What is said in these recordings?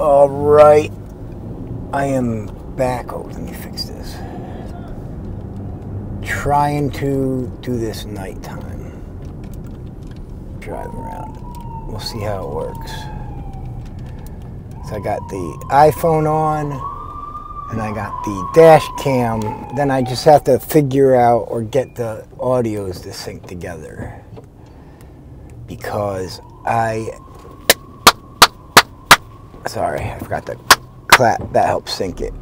All right. I am back. Oh, let me fix this. Trying to do this nighttime. Drive around. We'll see how it works. So I got the iPhone on and I got the dash cam. Then I just have to figure out or get the audios to sync together. Because I sorry, I forgot to clap. That helps sync it.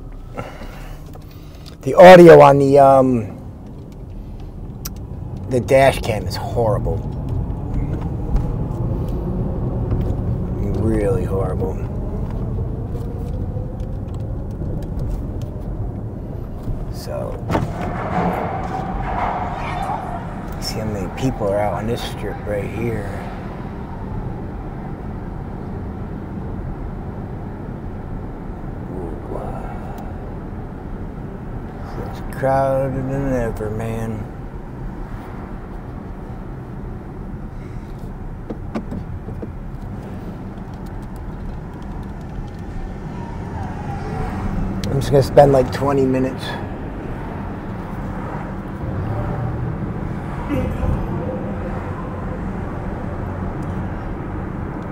The audio on the um, the dash cam is horrible. Really horrible. So, see how many people are out on this strip right here. It's crowded than ever, man. I'm just gonna spend like 20 minutes.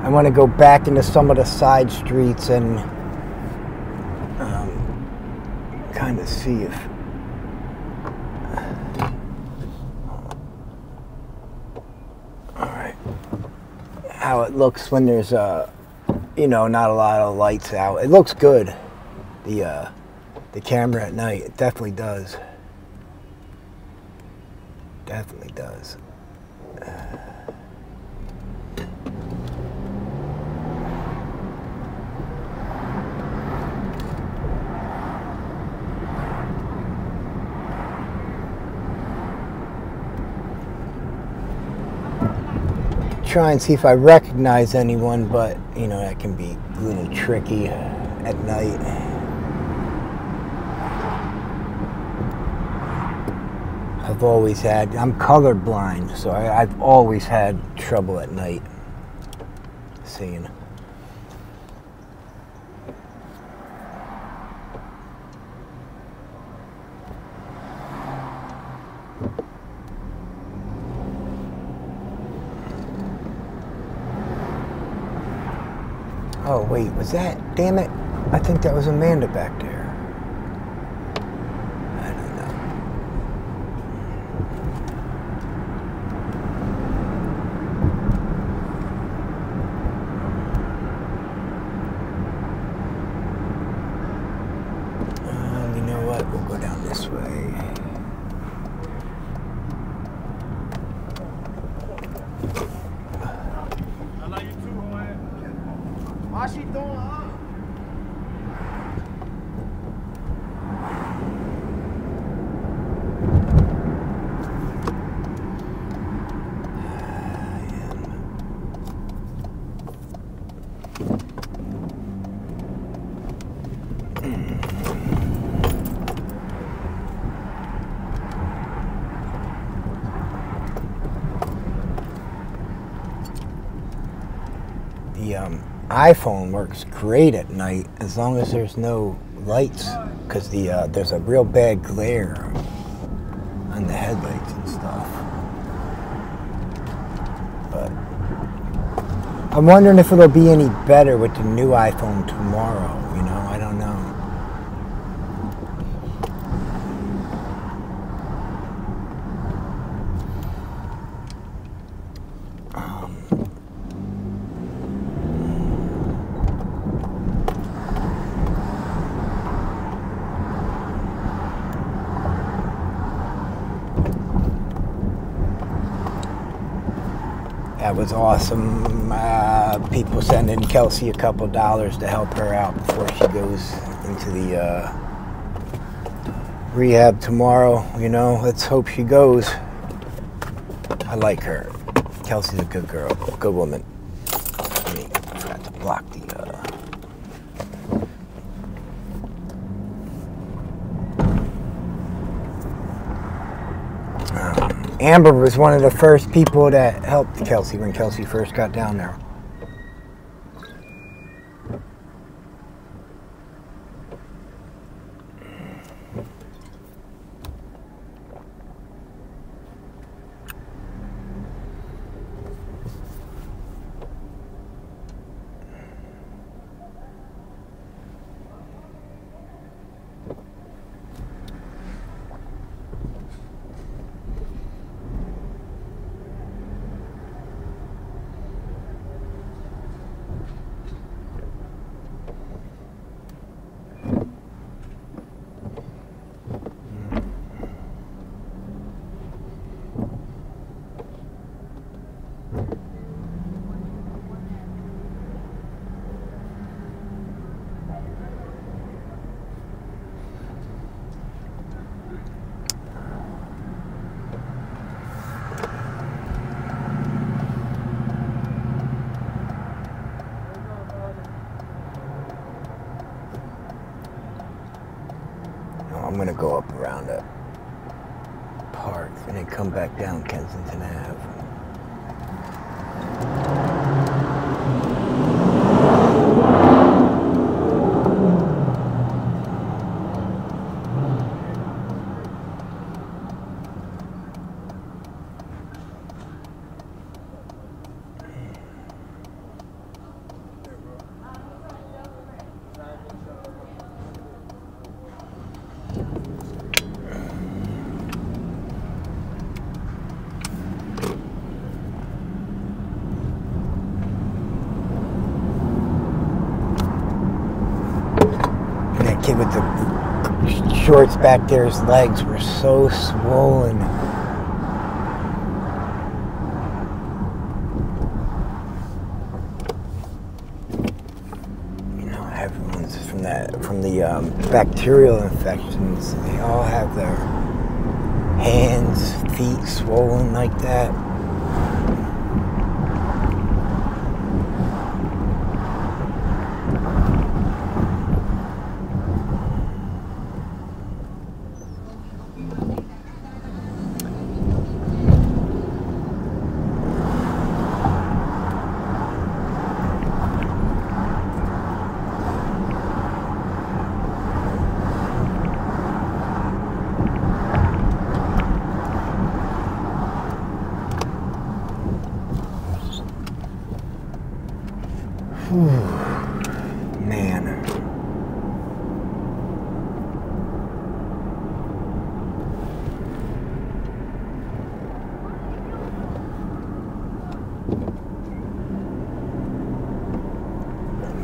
I want to go back into some of the side streets and um, kind of see if how it looks when there's uh you know not a lot of lights out. It looks good the uh, the camera at night. It definitely does. Definitely does. Try and see if I recognize anyone, but you know that can be a little tricky at night. I've always had, I'm colorblind, so I, I've always had trouble at night seeing. Oh, wait, was that? Damn it. I think that was Amanda back there. I don't know. Um, you know what? We'll go down this way. I love you too, Hawaiian. Why she throwing up? The um, iPhone works great at night as long as there's no lights, because the uh, there's a real bad glare on the headlights and stuff. But I'm wondering if it'll be any better with the new iPhone tomorrow. You know, know. That was awesome. Uh, people sending Kelsey a couple dollars to help her out before she goes into the uh, rehab tomorrow. You know, let's hope she goes. I like her. Kelsey's a good girl, good woman. I mean, forgot to block the. Uh, um, Amber was one of the first people that helped Kelsey when Kelsey first got down there. I'm gonna go up around the park and then come back down Kensington Ave. And that kid with the shorts back there, his legs were so swollen. You know, everyone's from that, from the um, bacterial infections. They all have their hands, feet swollen like that. Man.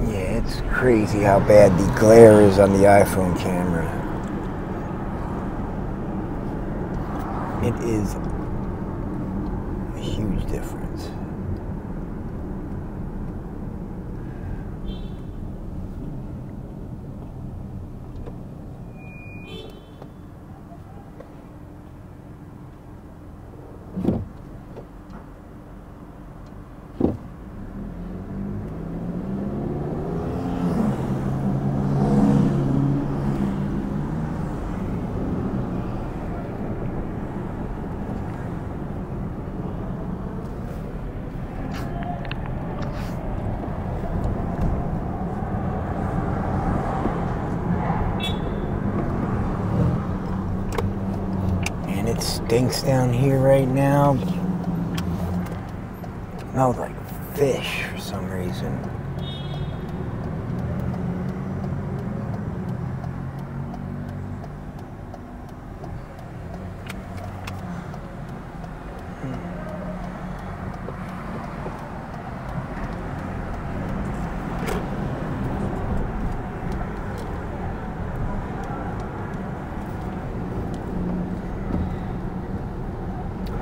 Yeah, it's crazy how bad the glare is on the iPhone camera. It is a huge difference. And it stinks down here right now. Smells like fish for some reason.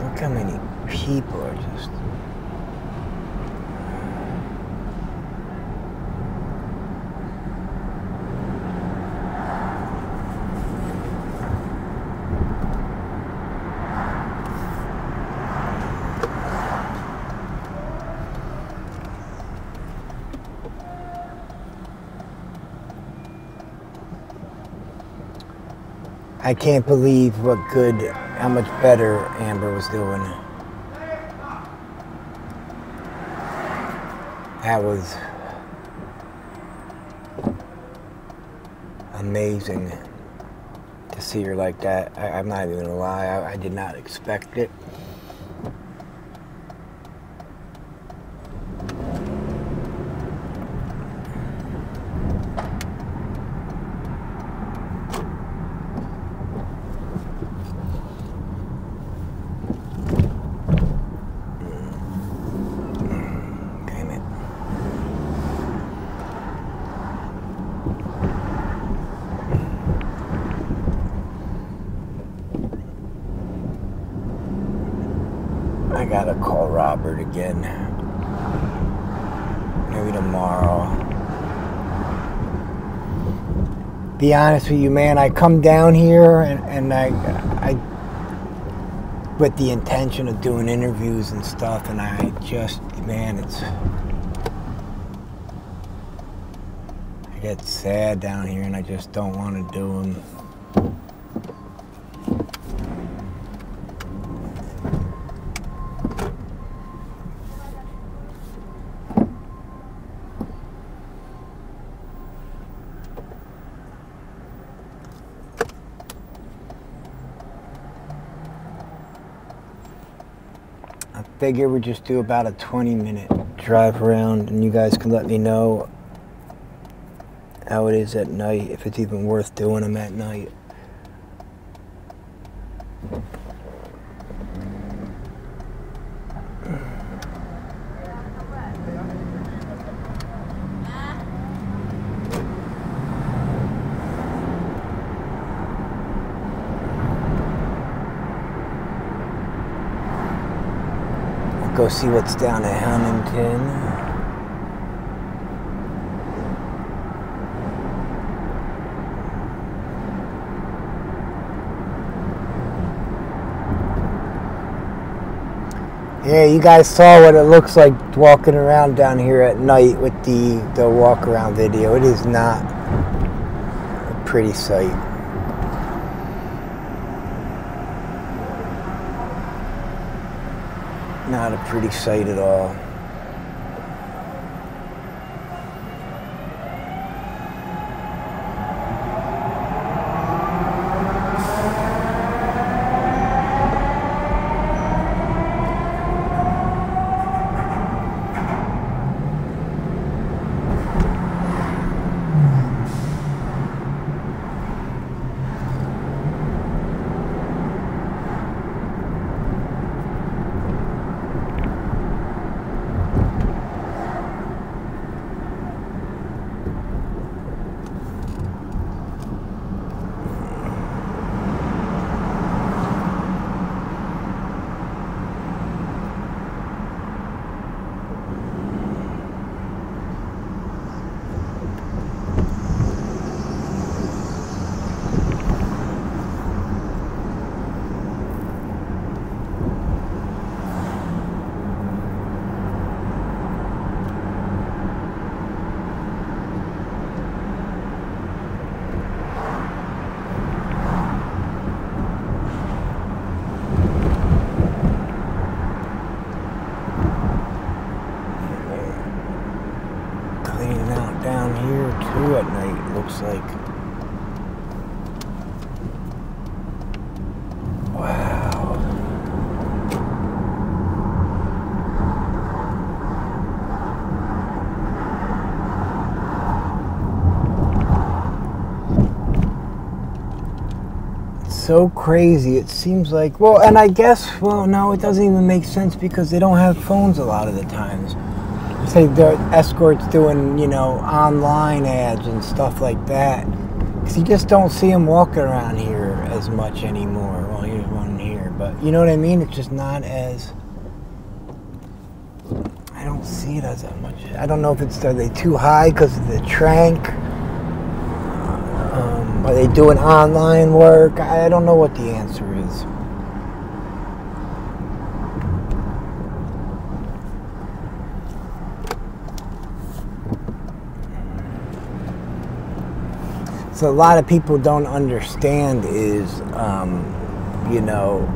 Look how many people are just. I can't believe what good, how much better Amber was doing. That was amazing to see her like that. I, I'm not even gonna lie, I, I did not expect it. Damn it. I gotta call Robert again. Maybe tomorrow. Be honest with you, man. I come down here and, and I, I, with the intention of doing interviews and stuff, and I just, man, it's. I get sad down here, and I just don't want to do them. Figure we just do about a 20 minute drive around and you guys can let me know how it is at night, if it's even worth doing them at night. Go see what's down at Huntingdon. Yeah, you guys saw what it looks like walking around down here at night with the, the walk around video. It is not a pretty sight. Not a pretty sight at all. Cleaning out down here too at night, looks like. Wow. So crazy. It seems like, well, and I guess, well, no, it doesn't even make sense because they don't have phones a lot of the times. Say the escorts doing, you know, online ads and stuff like that. Because you just don't see them walking around here as much anymore. Well, here's one here, but you know what I mean? It's just not as. I don't see it as that much. I don't know if it's are they too high because of the trank. Are they doing online work? I don't know what the answer is. So a lot of people don't understand is, um, you know,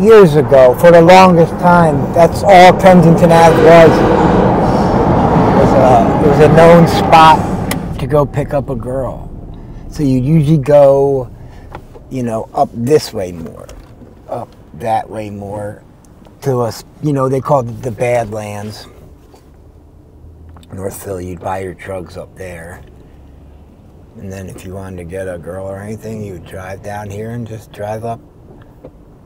years ago, for the longest time, that's all Kensington Ave was. Was a, it was a known spot go pick up a girl. So you usually go, you know, up this way more, up that way more, to us. You know, they called it the Badlands. Northville, you'd buy your drugs up there. And then if you wanted to get a girl or anything, you would drive down here and just drive up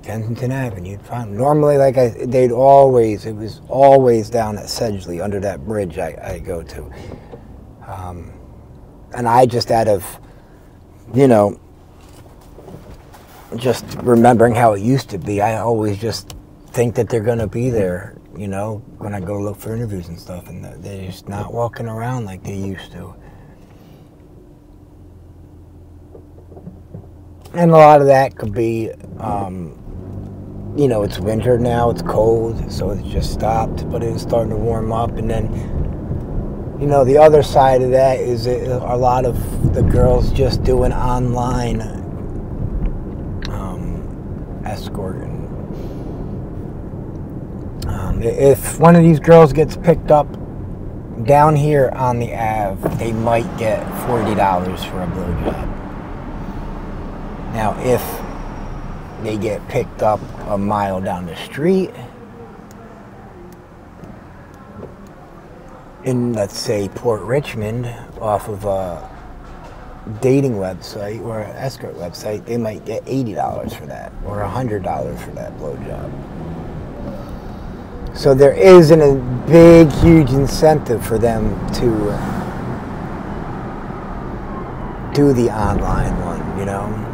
Kensington Avenue. You'd find normally like I they'd always it was always down at Sedgley under that bridge I, I go to. Um, and I just out of you know just remembering how it used to be, I always just think that they're gonna be there, you know, when I go look for interviews and stuff and they're just not walking around like they used to. and a lot of that could be, um, you know, it's winter now, it's cold, so it just stopped, but it's starting to warm up. And then, you know, the other side of that is a lot of the girls just doing online um, escorting. Um, if one of these girls gets picked up down here on the Ave, they might get $40 for a blowjob. Now, if they get picked up a mile down the street. In, let's say, Port Richmond, off of a dating website or an escort website, they might get $80 for that or $100 for that blowjob. So there isn't a big, huge incentive for them to do the online one, you know?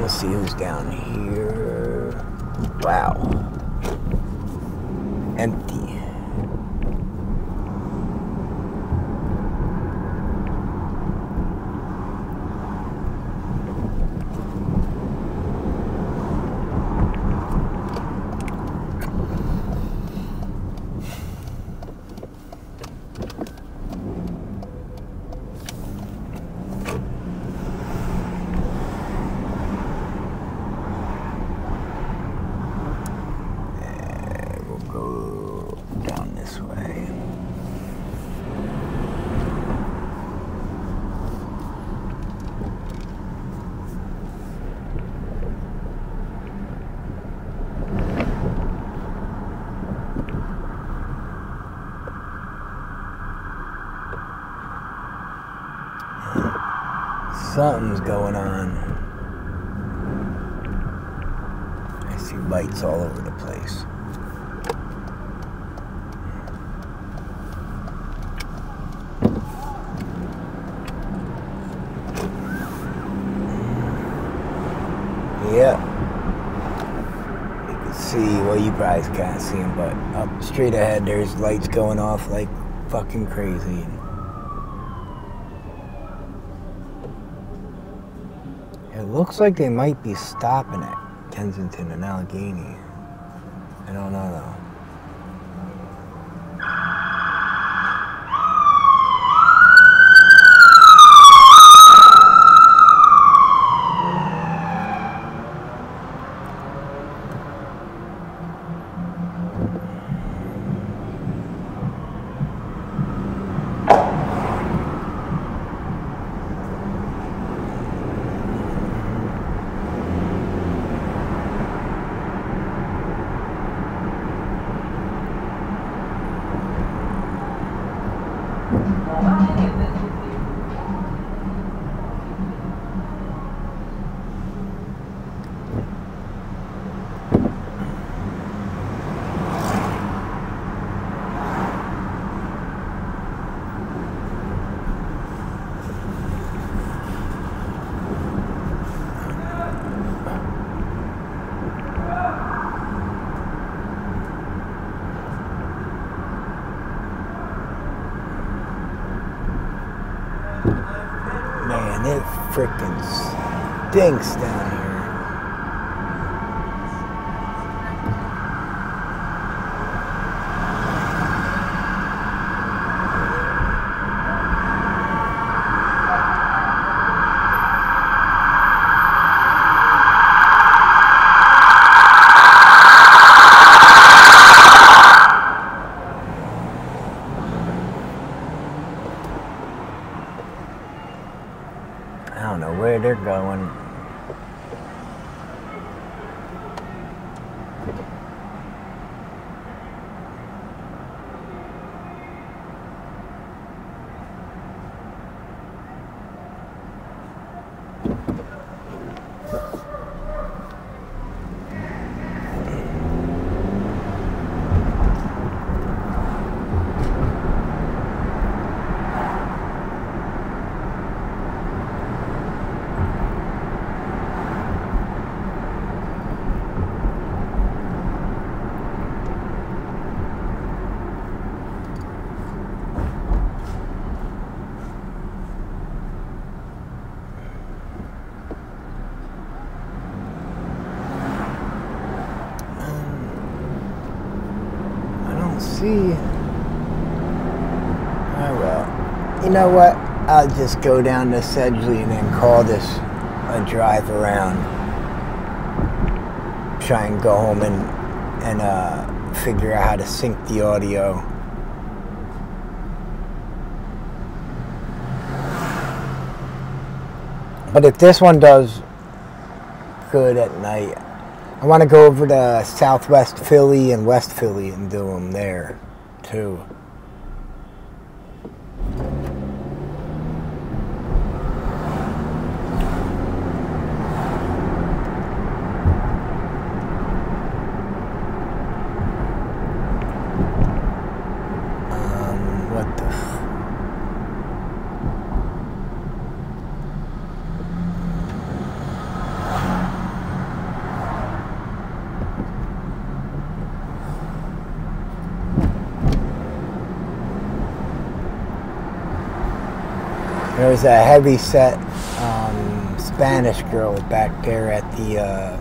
Let's see who's down here. Wow. Empty. And we'll go down this way. Something's going on. I see lights all over the place. Yeah. You can see, well, you guys can't see them, but up straight ahead, there's lights going off like fucking crazy. It looks like they might be stopping at Kensington and Allegheny. I don't know though. Man, it freaking stinks down here. I don't know where they're going. I don't see. Oh well. You know what? I'll just go down to Sedgley and then call this a drive around. try and go home and and uh, figure out how to sync the audio. But if this one does good at night, I want to go over to Southwest Philly and West Philly and do them there too. Um, what the? f- There was a heavy set um, Spanish girl back there at the. Uh,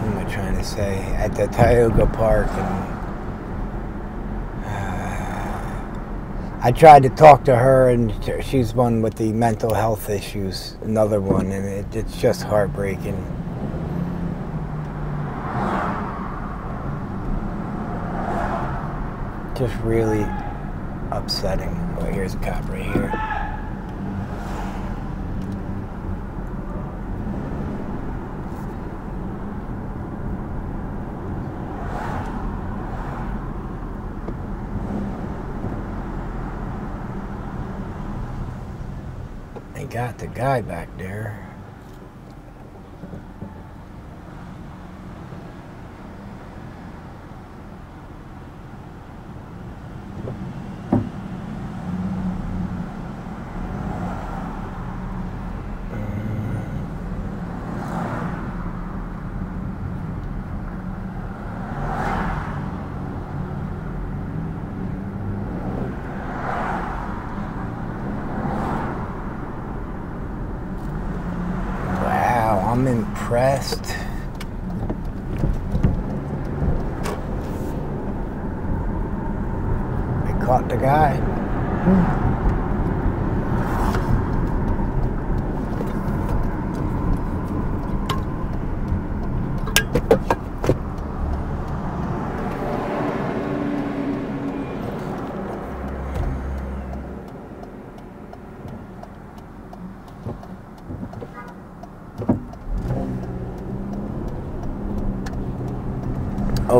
what am I trying to say? At the Tioga Park, and uh, I tried to talk to her, and she's one with the mental health issues. Another one, and it, it's just heartbreaking. Just really upsetting. Oh, here's a cop right here. They got the guy back there. I'm. They caught the guy.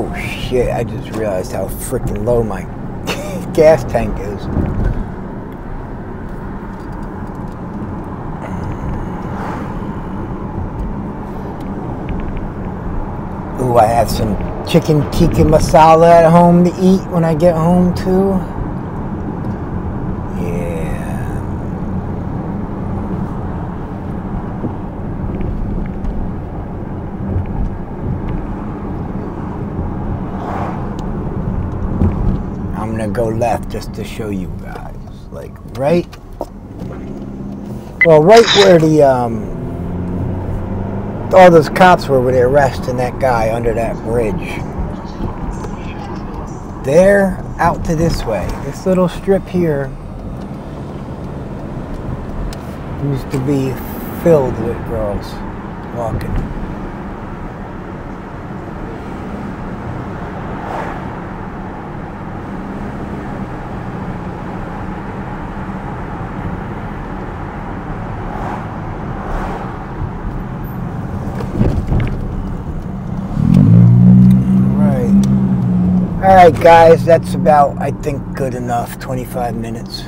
Oh shit, I just realized how freaking low my gas tank is. Ooh, I have some chicken tikka masala at home to eat when I get home too. Yeah. I'm gonna go left just to show you guys. Like right well right where the um all those cops were when they arresting that guy under that bridge. There out to this way. This little strip here used to be filled with girls walking. Right. All right, guys, that's about, I think, good enough. 25 minutes.